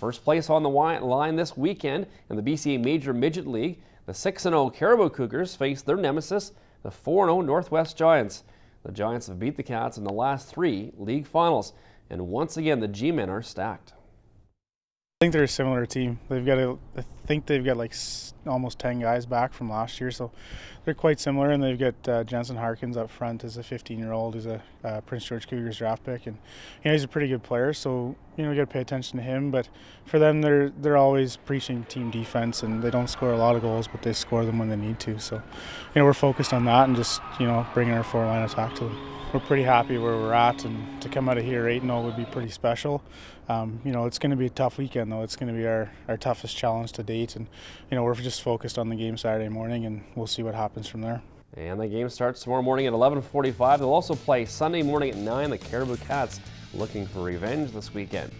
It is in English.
First place on the line this weekend in the BCA Major Midget League. The 6-0 Cariboo Cougars face their nemesis, the 4-0 Northwest Giants. The Giants have beat the Cats in the last three league finals, and once again the G-men are stacked. I think they're a similar team. They've got a, I think they've got like almost 10 guys back from last year, so they're quite similar. And they've got uh, Jansen Harkins up front as a 15 year old who's a uh, Prince George Cougars draft pick. And you know, he's a pretty good player, so you know, you got to pay attention to him. But for them, they're, they're always preaching team defense, and they don't score a lot of goals, but they score them when they need to. So, you know, we're focused on that and just, you know, bringing our four line attack to them we're pretty happy where we're at, and to come out of here 8 0 would be pretty special. Um, you know, it's going to be a tough weekend, though. It's going to be our, our toughest challenge to date, and you know, we're just focused on the game Saturday morning, and we'll see what happens from there. And the game starts tomorrow morning at 11:45. They'll also play Sunday morning at 9. The Cariboo Cats looking for revenge this weekend.